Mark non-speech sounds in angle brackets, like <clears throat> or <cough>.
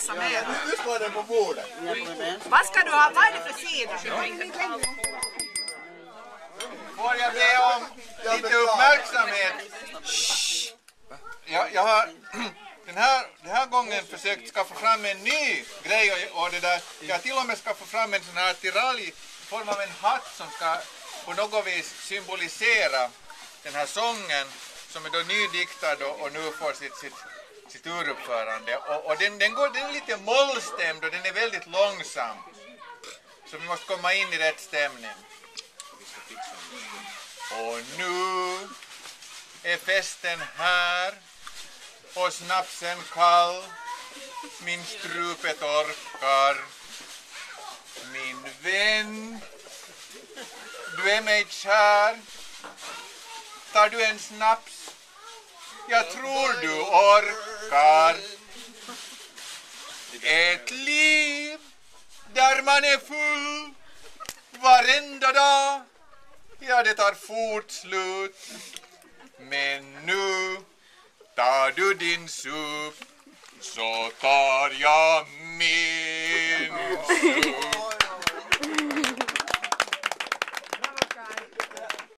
läsa mer. Nu står den på bordet. Vad ska du ha? Vad är det för sida? Får jag be om lite uppmärksamhet? Jag, jag har <clears throat> den här, den här gången försökt skaffa fram en ny grej och, och det där. Jag har till och med skaffat fram en sån här attiralj i form av en hatt som ska på något vis symbolisera den här sången som är då nydiktad och, och nu får sitt, sitt, sitt uruppförande. Och, och den, den, går, den är lite mollstämd och den är väldigt långsam. Så vi måste komma in i rätt stämning. Och nu är festen här och snapsen kall. Min strupe torkar. Min vän, du är mig kär. Tar du en snaps? Jag tror du orkar önskar. Ett liv där man är full varenda dag. Ja, det tar fort slut. Men nu tar du din sup så tar jag min sup.